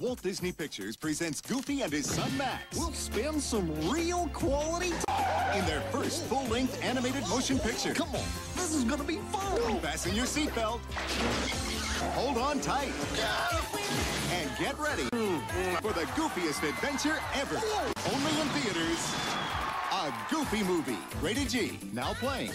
Walt Disney Pictures presents Goofy and his son Max We'll spend some real quality time. in their first full-length animated motion picture. Come on, this is gonna be fun. Fasten your seatbelt. Hold on tight. And get ready for the goofiest adventure ever. Only in theaters. A Goofy movie. Rated G. Now playing.